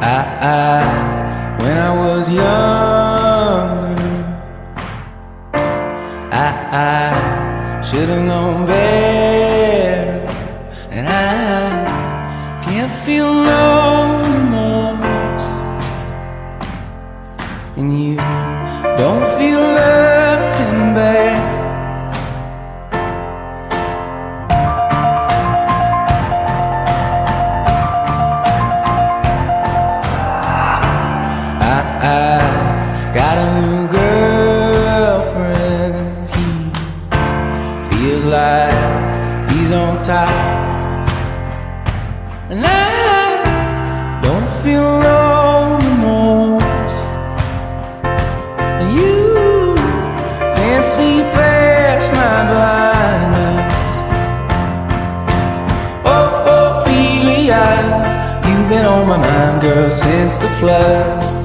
I, I, when I was younger, I, ah, I should have known better, and I can't feel no remorse, and you don't like he's on top. And I don't feel no remorse. And you can't see past my blindness. Oh, Ophelia, you've been on my mind, girl, since the flood.